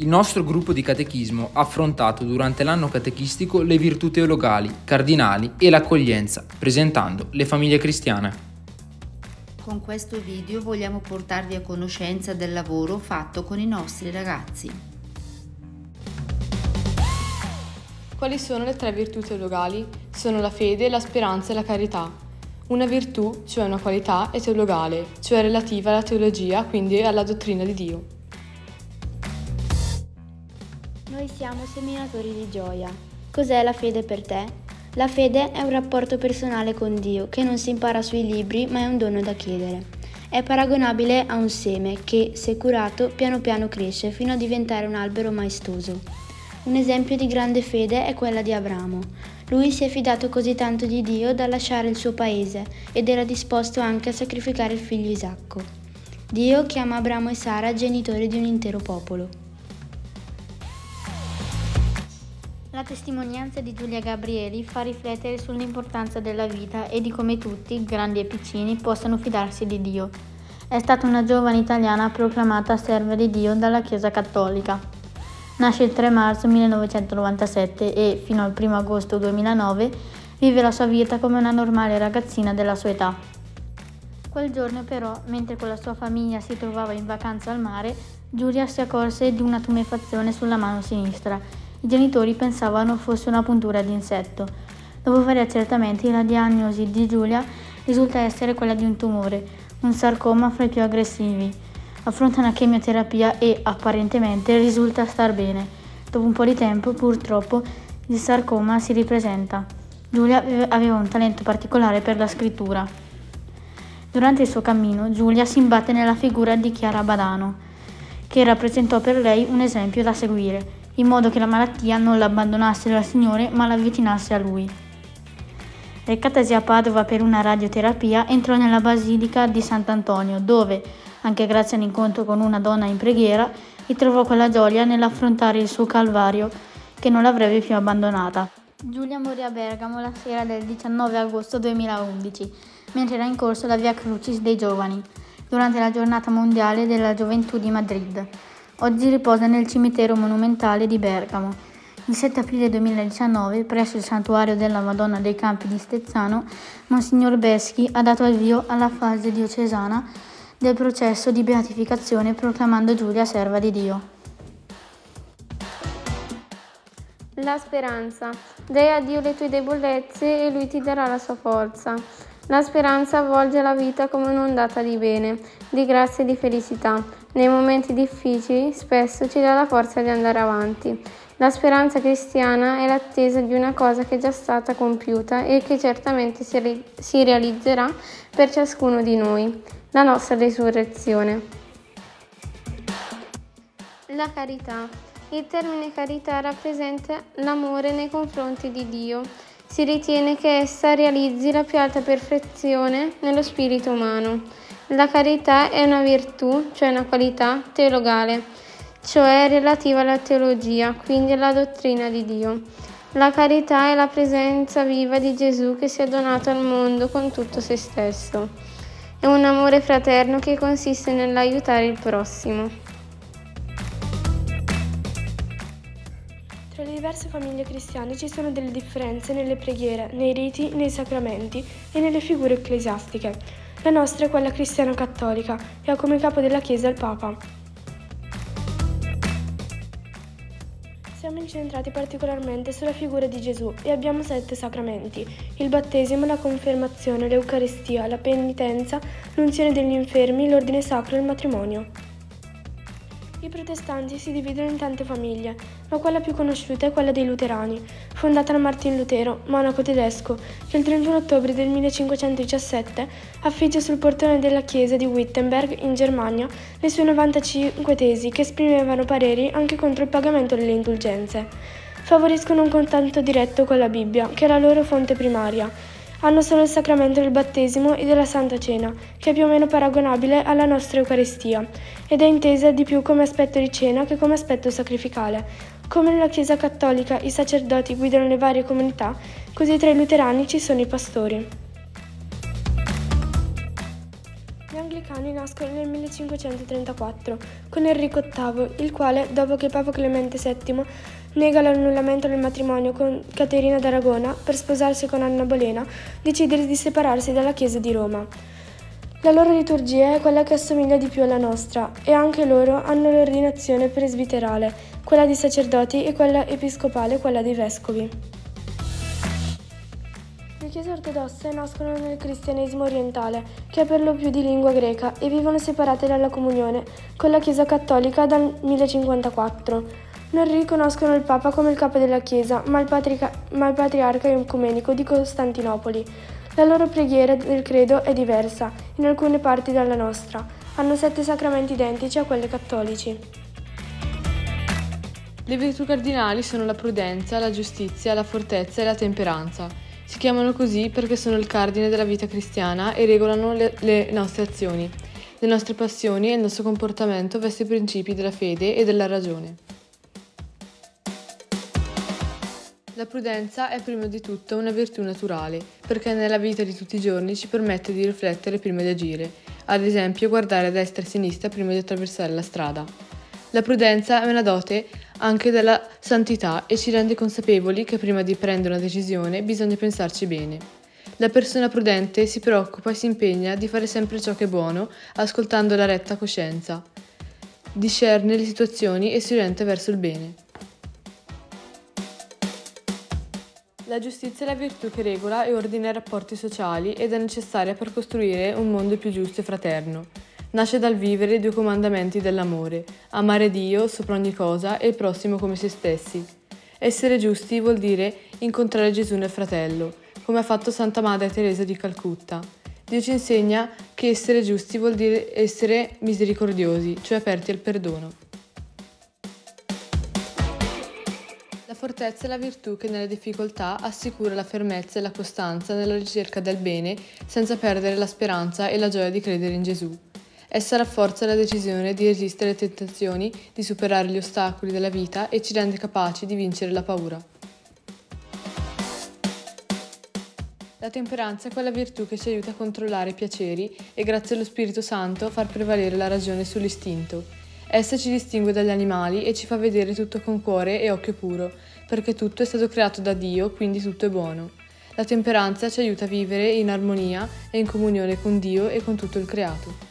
Il nostro gruppo di catechismo ha affrontato durante l'anno catechistico le virtù teologali, cardinali e l'accoglienza, presentando le famiglie cristiane. Con questo video vogliamo portarvi a conoscenza del lavoro fatto con i nostri ragazzi. Quali sono le tre virtù teologali? Sono la fede, la speranza e la carità. Una virtù, cioè una qualità, è teologale, cioè relativa alla teologia, quindi alla dottrina di Dio. Siamo seminatori di gioia. Cos'è la fede per te? La fede è un rapporto personale con Dio che non si impara sui libri ma è un dono da chiedere. È paragonabile a un seme che, se curato, piano piano cresce fino a diventare un albero maestoso. Un esempio di grande fede è quella di Abramo. Lui si è fidato così tanto di Dio da lasciare il suo paese ed era disposto anche a sacrificare il figlio Isacco. Dio chiama Abramo e Sara genitori di un intero popolo. La testimonianza di Giulia Gabrieli fa riflettere sull'importanza della vita e di come tutti, grandi e piccini, possano fidarsi di Dio. È stata una giovane italiana proclamata serva di Dio dalla Chiesa Cattolica. Nasce il 3 marzo 1997 e, fino al 1 agosto 2009, vive la sua vita come una normale ragazzina della sua età. Quel giorno però, mentre con la sua famiglia si trovava in vacanza al mare, Giulia si accorse di una tumefazione sulla mano sinistra i genitori pensavano fosse una puntura di insetto. Dopo vari accertamenti, la diagnosi di Giulia risulta essere quella di un tumore, un sarcoma fra i più aggressivi. Affronta una chemioterapia e, apparentemente, risulta star bene. Dopo un po' di tempo, purtroppo, il sarcoma si ripresenta. Giulia aveva un talento particolare per la scrittura. Durante il suo cammino, Giulia si imbatte nella figura di Chiara Badano, che rappresentò per lei un esempio da seguire in modo che la malattia non l'abbandonasse dal Signore ma l'avvicinasse a Lui. Recatasi a Padova per una radioterapia, entrò nella basilica di Sant'Antonio, dove, anche grazie all'incontro con una donna in preghiera, ritrovò quella gioia nell'affrontare il suo calvario che non l'avrebbe più abbandonata. Giulia morì a Bergamo la sera del 19 agosto 2011, mentre era in corso la Via Crucis dei giovani, durante la giornata mondiale della gioventù di Madrid. Oggi riposa nel cimitero monumentale di Bergamo. Il 7 aprile 2019, presso il santuario della Madonna dei Campi di Stezzano, Monsignor Beschi ha dato avvio alla fase diocesana del processo di beatificazione proclamando Giulia serva di Dio. La speranza. Dai a Dio le tue debolezze e Lui ti darà la sua forza. La speranza avvolge la vita come un'ondata di bene, di grazia e di felicità. Nei momenti difficili spesso ci dà la forza di andare avanti. La speranza cristiana è l'attesa di una cosa che è già stata compiuta e che certamente si, ri- si realizzerà per ciascuno di noi, la nostra risurrezione. La carità. Il termine carità rappresenta l'amore nei confronti di Dio. Si ritiene che essa realizzi la più alta perfezione nello spirito umano. La carità è una virtù, cioè una qualità teologale, cioè relativa alla teologia, quindi alla dottrina di Dio. La carità è la presenza viva di Gesù che si è donato al mondo con tutto se stesso. È un amore fraterno che consiste nell'aiutare il prossimo. Tra le diverse famiglie cristiane ci sono delle differenze nelle preghiere, nei riti, nei sacramenti e nelle figure ecclesiastiche. La nostra è quella cristiana cattolica e ha come capo della Chiesa il Papa. Siamo incentrati particolarmente sulla figura di Gesù e abbiamo sette sacramenti, il battesimo, la confermazione, l'Eucaristia, la penitenza, l'unzione degli infermi, l'ordine sacro e il matrimonio. I protestanti si dividono in tante famiglie, ma quella più conosciuta è quella dei luterani, fondata da Martin Lutero, monaco tedesco, che il 31 ottobre del 1517 affigge sul portone della chiesa di Wittenberg, in Germania, le sue 95 tesi che esprimevano pareri anche contro il pagamento delle indulgenze. Favoriscono un contatto diretto con la Bibbia, che è la loro fonte primaria, hanno solo il sacramento del battesimo e della Santa Cena, che è più o meno paragonabile alla nostra Eucaristia, ed è intesa di più come aspetto di cena che come aspetto sacrificale. Come nella Chiesa cattolica i sacerdoti guidano le varie comunità, così tra i luterani ci sono i pastori. Anglicani nascono nel 1534 con Enrico VIII, il quale, dopo che Papa Clemente VII nega l'annullamento del matrimonio con Caterina d'Aragona per sposarsi con Anna Bolena, decide di separarsi dalla Chiesa di Roma. La loro liturgia è quella che assomiglia di più alla nostra e anche loro hanno l'ordinazione presbiterale, quella di sacerdoti e quella episcopale, quella dei vescovi. Le chiese ortodosse nascono nel cristianesimo orientale, che è per lo più di lingua greca, e vivono separate dalla comunione con la Chiesa cattolica dal 1054. Non riconoscono il Papa come il capo della Chiesa, ma il, patrica- ma il patriarca ecumenico di Costantinopoli. La loro preghiera del credo è diversa, in alcune parti dalla nostra. Hanno sette sacramenti identici a quelli cattolici. Le virtù cardinali sono la prudenza, la giustizia, la fortezza e la temperanza. Si chiamano così perché sono il cardine della vita cristiana e regolano le, le nostre azioni, le nostre passioni e il nostro comportamento verso i principi della fede e della ragione. La prudenza è prima di tutto una virtù naturale, perché nella vita di tutti i giorni ci permette di riflettere prima di agire, ad esempio guardare a destra e a sinistra prima di attraversare la strada. La prudenza è una dote anche della santità e ci rende consapevoli che prima di prendere una decisione bisogna pensarci bene. La persona prudente si preoccupa e si impegna di fare sempre ciò che è buono, ascoltando la retta coscienza. Discerne le situazioni e si orienta verso il bene. La giustizia è la virtù che regola e ordina i rapporti sociali ed è necessaria per costruire un mondo più giusto e fraterno. Nasce dal vivere i due comandamenti dell'amore, amare Dio sopra ogni cosa e il prossimo come se stessi. Essere giusti vuol dire incontrare Gesù nel fratello, come ha fatto Santa Madre Teresa di Calcutta. Dio ci insegna che essere giusti vuol dire essere misericordiosi, cioè aperti al perdono. Fortezza è la virtù che nelle difficoltà assicura la fermezza e la costanza nella ricerca del bene senza perdere la speranza e la gioia di credere in Gesù. Essa rafforza la decisione di resistere alle tentazioni, di superare gli ostacoli della vita e ci rende capaci di vincere la paura. La temperanza è quella virtù che ci aiuta a controllare i piaceri e grazie allo Spirito Santo far prevalere la ragione sull'istinto. Essa ci distingue dagli animali e ci fa vedere tutto con cuore e occhio puro, perché tutto è stato creato da Dio, quindi tutto è buono. La temperanza ci aiuta a vivere in armonia e in comunione con Dio e con tutto il creato.